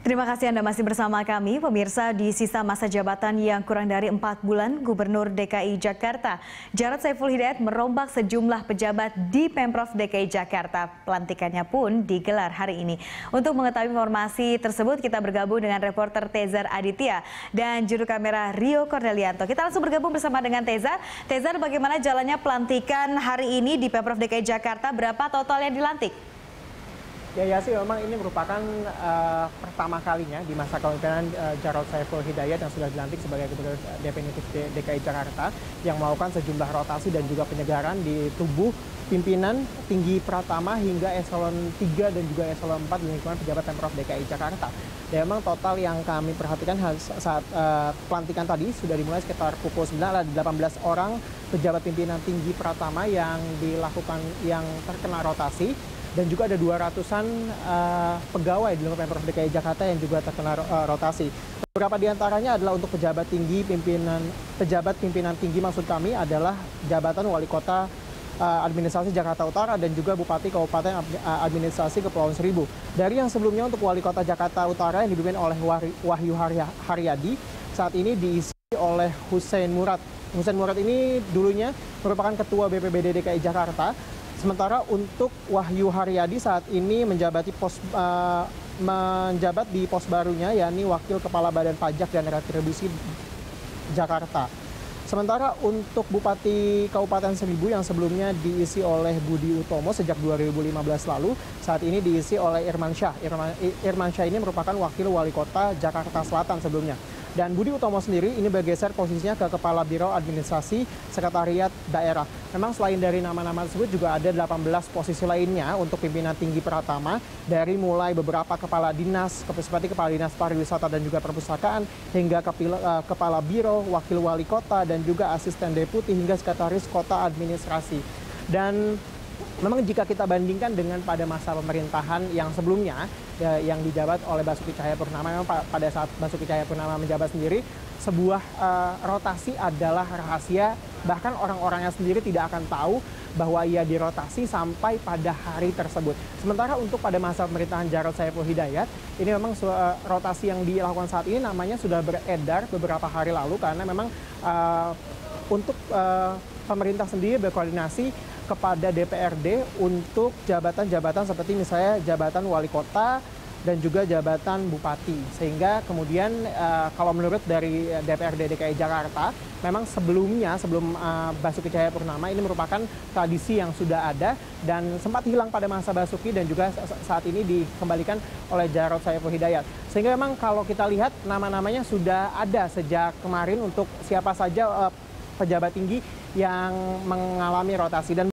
Terima kasih Anda masih bersama kami, pemirsa di sisa masa jabatan yang kurang dari empat bulan Gubernur DKI Jakarta. Jarod Saiful Hidayat merombak sejumlah pejabat di Pemprov DKI Jakarta. Pelantikannya pun digelar hari ini. Untuk mengetahui informasi tersebut, kita bergabung dengan reporter Tezar Aditya dan juru kamera Rio Cornelianto. Kita langsung bergabung bersama dengan Tezar. Tezar, bagaimana jalannya pelantikan hari ini di Pemprov DKI Jakarta? Berapa total yang dilantik? Ya, ya sih memang ini merupakan uh, pertama kalinya di masa kepemimpinan uh, Jarod Saiful Hidayat yang sudah dilantik sebagai Gubernur Definitif DKI Jakarta yang melakukan sejumlah rotasi dan juga penyegaran di tubuh pimpinan tinggi Pratama hingga eselon 3 dan juga eselon 4 di lingkungan pejabat Pemprov DKI Jakarta. Dan memang total yang kami perhatikan saat uh, pelantikan tadi sudah dimulai sekitar pukul 9 ada 18 orang pejabat pimpinan tinggi Pratama yang dilakukan yang terkena rotasi dan juga ada 200-an uh, pegawai di lingkungan Pemprov DKI Jakarta yang juga terkena uh, rotasi. Beberapa di antaranya adalah untuk pejabat tinggi pimpinan pejabat pimpinan tinggi maksud kami adalah jabatan wali kota uh, administrasi Jakarta Utara dan juga Bupati Kabupaten Administrasi Kepulauan Seribu. Dari yang sebelumnya untuk wali kota Jakarta Utara yang dipimpin oleh Wahyu Haryadi, saat ini diisi oleh Hussein Murad. Hussein Murad ini dulunya merupakan ketua BPBD DKI Jakarta Sementara untuk Wahyu Haryadi saat ini menjabati pos uh, menjabat di pos barunya yakni Wakil Kepala Badan Pajak dan Retribusi Jakarta. Sementara untuk Bupati Kabupaten Seribu yang sebelumnya diisi oleh Budi Utomo sejak 2015 lalu, saat ini diisi oleh Irman Syah. Irman, Irman Syah ini merupakan Wakil Wali Kota Jakarta Selatan sebelumnya. Dan Budi Utomo sendiri ini bergeser posisinya ke Kepala Biro Administrasi Sekretariat Daerah. Memang selain dari nama-nama tersebut juga ada 18 posisi lainnya untuk pimpinan tinggi Pratama dari mulai beberapa kepala dinas, seperti kepala dinas pariwisata dan juga perpustakaan hingga eh, kepala biro, wakil wali kota dan juga asisten deputi hingga sekretaris kota administrasi. Dan memang jika kita bandingkan dengan pada masa pemerintahan yang sebelumnya ya, yang dijabat oleh Basuki Cahayapurnama memang pada saat Basuki Cahayapurnama menjabat sendiri sebuah uh, rotasi adalah rahasia bahkan orang-orangnya sendiri tidak akan tahu bahwa ia dirotasi sampai pada hari tersebut. Sementara untuk pada masa pemerintahan Jarod Saiful Hidayat, ini memang uh, rotasi yang dilakukan saat ini namanya sudah beredar beberapa hari lalu karena memang uh, untuk uh, pemerintah sendiri berkoordinasi kepada DPRD untuk jabatan-jabatan seperti misalnya jabatan wali kota dan juga jabatan bupati. Sehingga kemudian uh, kalau menurut dari DPRD DKI Jakarta, memang sebelumnya sebelum uh, Basuki Cahayapurnama ini merupakan tradisi yang sudah ada dan sempat hilang pada masa Basuki dan juga saat ini dikembalikan oleh Jarod Saiful Hidayat. Sehingga memang kalau kita lihat nama-namanya sudah ada sejak kemarin untuk siapa saja uh, pejabat tinggi yang mengalami rotasi dan